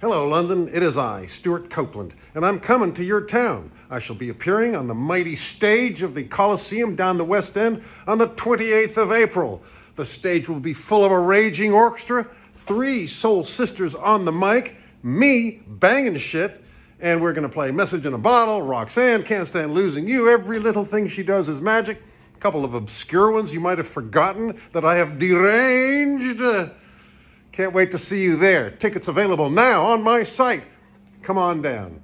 Hello, London. It is I, Stewart Copeland, and I'm coming to your town. I shall be appearing on the mighty stage of the Coliseum down the West End on the 28th of April. The stage will be full of a raging orchestra, three soul sisters on the mic, me banging shit, and we're going to play Message in a Bottle, Roxanne, Can't Stand Losing You. Every little thing she does is magic. A couple of obscure ones you might have forgotten that I have deranged. Can't wait to see you there. Tickets available now on my site. Come on down.